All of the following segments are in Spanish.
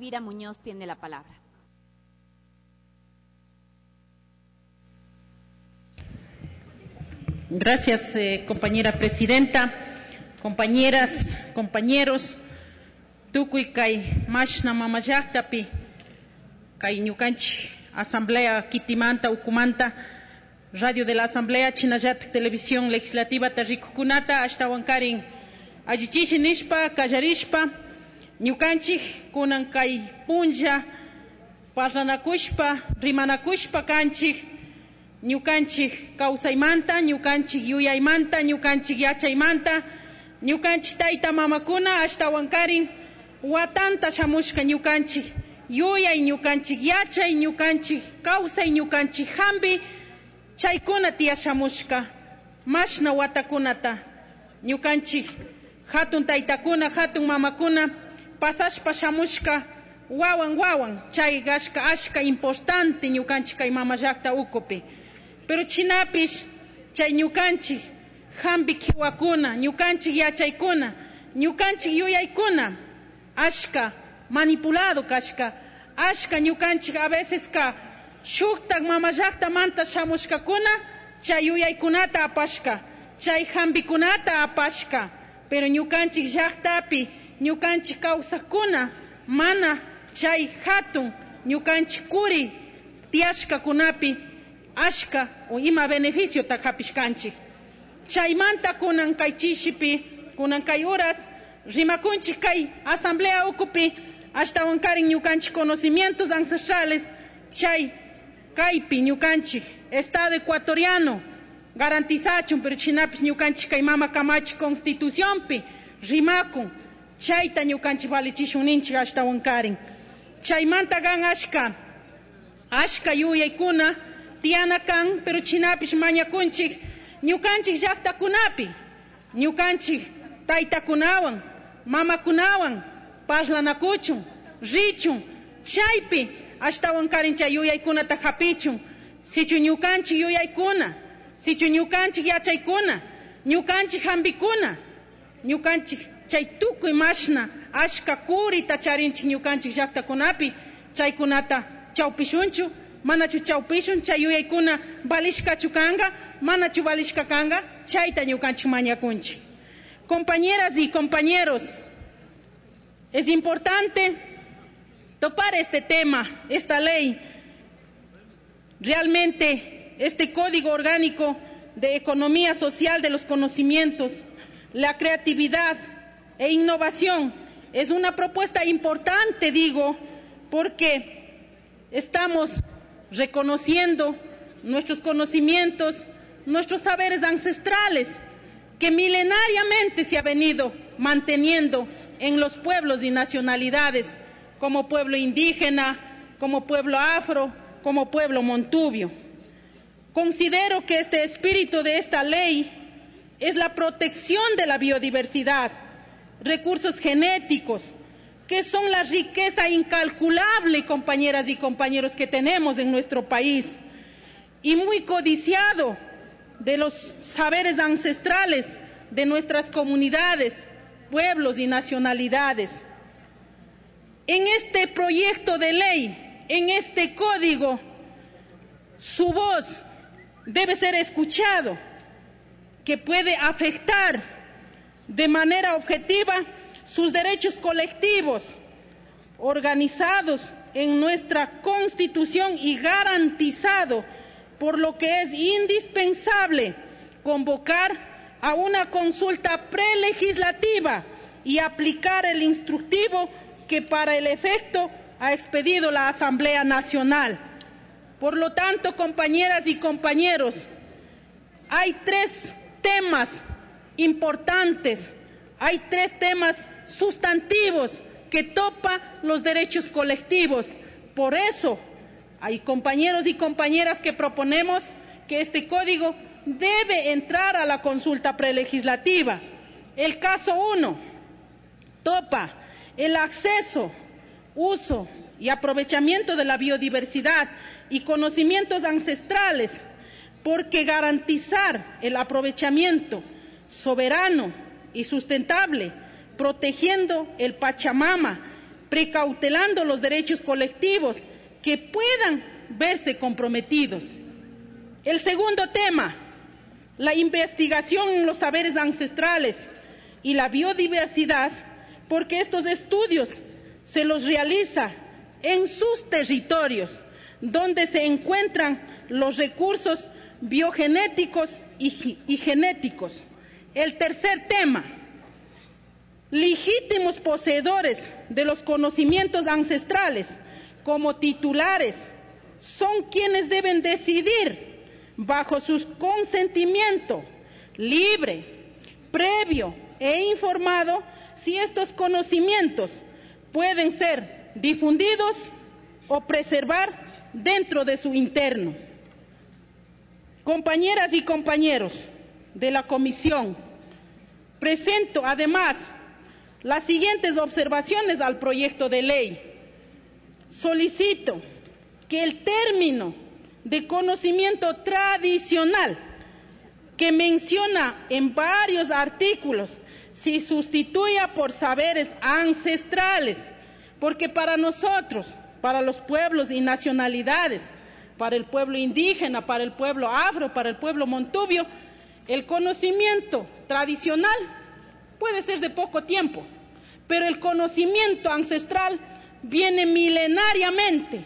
Elvira Muñoz tiene la palabra. Gracias, eh, compañera presidenta, compañeras, compañeros. Tukuy kay mashna mamayaktapi kay ñukanchik asamblea kitimanta ukumanta radio de la asamblea chinallat televisión legislativa tarikukunata ashtawan karin allichishi nishpa kallarishpa ñukanchik kunan kay punlla parlanakushpa rimanakushpa kanchik ñukanchik kawsaymanta ñukanchik yuyaymanta ñukanchik yachaymanta ñukanchik tayta mamakuna ashtawan karin watanta shamushka ñukanchik yuyay ñukanchik yachay ñukanchik kawsay ñukanchik hambi chaykuna tiyashamushka mashna watakunata ñukanchik hatun taytakuna hatun mamakuna pasashpa shamushka wawan wawan chay gashka ashka importante ñukanchik kay mama llakta ukupi. Pero chinapish chay ñukanchik hambi kiwakuna ñukanchik yachaykuna ñukanchik yuyaykuna ashka manipulado kashka ashka ñukanchik a veces ka shuktak mama llaktamanta shamushkakuna chay yuyaykunata apashka chay hambikunata apashka pero ñukanchik llaktapi ñukanchik kawsakkuna mana chay hatun ñukanchik kuri tiyashkakunapi ashka o ima beneficio ta hapishkanchik. Chaymanta kunan kay chishipi kunan kay horas kay asamblea ukupi ashtawan karin ñukanchik conocimientos ancestrales chay kaypi ñukanchik estado ecuatoriano garantizachun pero chinapis ñukanchik kay mama kamachi constitucionpi rimakun chayta ñukanchik valichishun ninchik ashtawan karin chaymanta kan ashka ashka yuyaykuna tiyana kan pero chinapis mañakunchik ñukanchik llaqtakunapi ñukanchik taytakunawan mamakunawan parlanakuchun richun chaypi ashtawan karin chay yuyaykunata hapichun sichu ñukanchik yuyaykuna sichu ñukanchik yachaykuna ñukanchik hambikuna ñukanchik chay tukuy mashna ashka kurita charinchik ñukanchik llaqtakunapi chaykunata chawpishunchu manachu chawpishun chay yuyaykuna valishkachu kanga manachu valishka kanga chayta ñukanchik mañakunchik. Compañeras y compañeros es importante topar este tema esta ley. Realmente este código orgánico de economía social de los conocimientos la creatividad e innovación es una propuesta importante digo porque estamos reconociendo nuestros conocimientos, nuestros saberes ancestrales, que milenariamente se ha venido manteniendo en los pueblos y nacionalidades, como pueblo indígena, como pueblo afro, como pueblo montubio. Considero que este espíritu de esta ley es la protección de la biodiversidad, recursos genéticos, que son la riqueza incalculable, compañeras y compañeros, que tenemos en nuestro país, y muy codiciado de los saberes ancestrales de nuestras comunidades, pueblos y nacionalidades. En este proyecto de ley, en este código, su voz debe ser escuchado, que puede afectar de manera objetiva sus derechos colectivos organizados en nuestra Constitución y garantizado, por lo que es indispensable convocar a una consulta prelegislativa y aplicar el instructivo que para el efecto ha expedido la Asamblea Nacional. Por lo tanto, compañeras y compañeros, hay tres temas importantes, hay tres temas sustantivos que topa los derechos colectivos. Por eso hay compañeros y compañeras que proponemos que este código debe entrar a la consulta prelegislativa. El caso uno topa el acceso, uso y aprovechamiento de la biodiversidad y conocimientos ancestrales, porque garantizar el aprovechamiento soberano y sustentable protegiendo el Pachamama precautelando los derechos colectivos que puedan verse comprometidos. El segundo tema, la investigación en los saberes ancestrales y la biodiversidad, porque estos estudios se los realiza en sus territorios, donde se encuentran los recursos biogenéticos y, genéticos. El tercer tema, legítimos poseedores de los conocimientos ancestrales como titulares son quienes deben decidir bajo su consentimiento libre, previo e informado si estos conocimientos pueden ser difundidos o preservar dentro de su interno. Compañeras y compañeros de la comisión, presento además las siguientes observaciones al proyecto de ley. Solicito que el término de conocimiento tradicional que menciona en varios artículos se sustituya por saberes ancestrales, porque para nosotros, para los pueblos y nacionalidades, para el pueblo indígena, para el pueblo afro, para el pueblo montubio, el conocimiento tradicional puede ser de poco tiempo, pero el conocimiento ancestral viene milenariamente,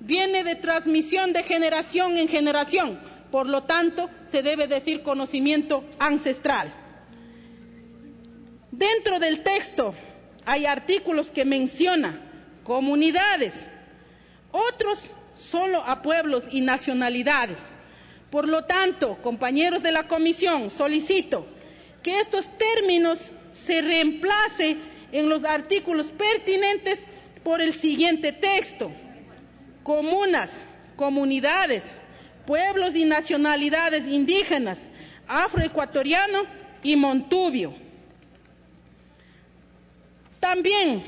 viene de transmisión de generación en generación, por lo tanto se debe decir conocimiento ancestral. Dentro del texto hay artículos que menciona comunidades, otros solo a pueblos y nacionalidades. Por lo tanto, compañeros de la comisión, solicito que estos términos se reemplace en los artículos pertinentes por el siguiente texto. Comunas, comunidades, pueblos y nacionalidades indígenas, afroecuatoriano y montubio. También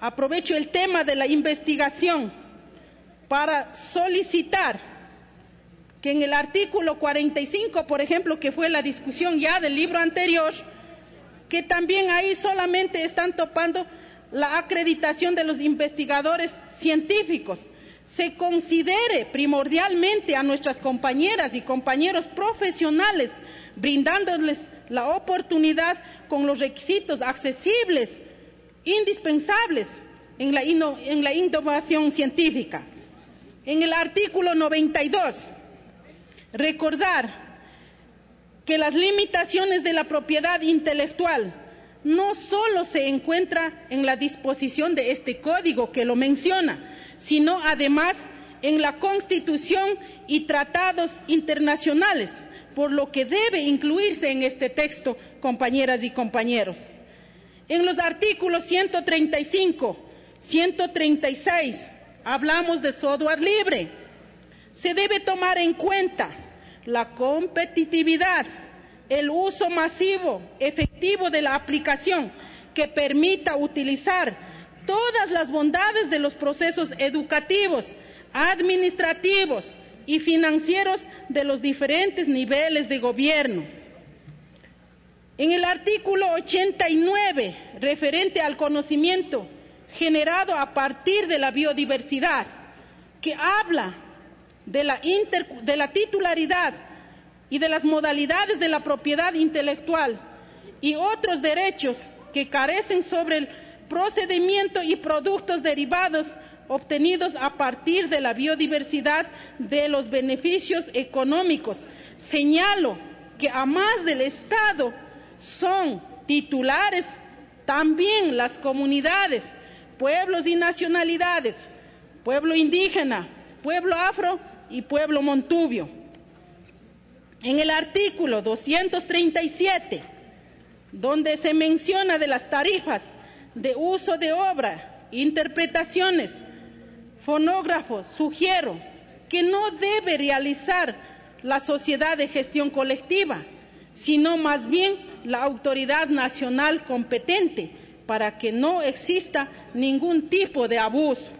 aprovecho el tema de la investigación para solicitar que en el artículo 45, por ejemplo, que fue la discusión ya del libro anterior, que también ahí solamente están topando la acreditación de los investigadores científicos. Se considere primordialmente a nuestras compañeras y compañeros profesionales, brindándoles la oportunidad con los requisitos accesibles, indispensables en la, en la innovación científica. En el artículo 92 recordar que las limitaciones de la propiedad intelectual no solo se encuentra en la disposición de este código que lo menciona, sino además en la Constitución y tratados internacionales, por lo que debe incluirse en este texto, compañeras y compañeros. En los artículos 135, 136, hablamos de software libre. Se debe tomar en cuenta la competitividad, el uso masivo, efectivo de la aplicación que permita utilizar todas las bondades de los procesos educativos, administrativos y financieros de los diferentes niveles de gobierno. En el artículo 89, referente al conocimiento generado a partir de la biodiversidad, que habla de la, titularidad y de las modalidades de la propiedad intelectual y otros derechos que carecen sobre el procedimiento y productos derivados obtenidos a partir de la biodiversidad de los beneficios económicos. Señalo que a más del Estado son titulares también las comunidades, pueblos y nacionalidades, pueblo indígena, pueblo afro y pueblo montubio. En el artículo 237, donde se menciona de las tarifas de uso de obra, interpretaciones, fonógrafos, sugiero que no debe realizar la sociedad de gestión colectiva, sino más bien la autoridad nacional competente para que no exista ningún tipo de abuso.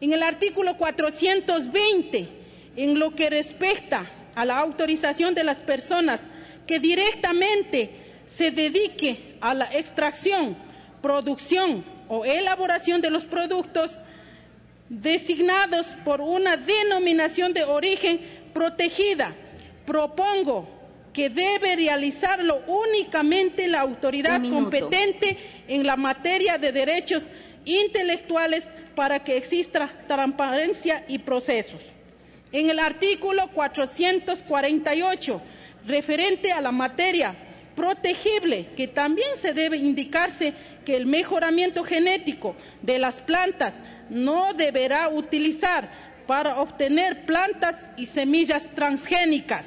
En el artículo 420, en lo que respecta a la autorización de las personas que directamente se dedique a la extracción, producción, o elaboración de los productos designados por una denominación de origen protegida. Propongo que debe realizarlo únicamente la autoridad competente en la materia de derechos intelectuales para que exista transparencia y procesos. En el artículo 448, referente a la materia protegible, que también se debe indicarse que el mejoramiento genético de las plantas no deberá utilizar para obtener plantas y semillas transgénicas.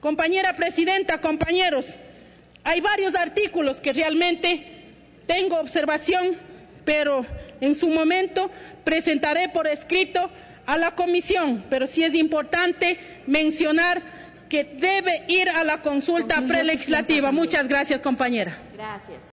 Compañera presidenta, compañeros, hay varios artículos que realmente tengo observación, pero en su momento presentaré por escrito a la comisión, pero sí es importante mencionar que debe ir a la consulta prelegislativa. Muchas gracias, compañera. Gracias.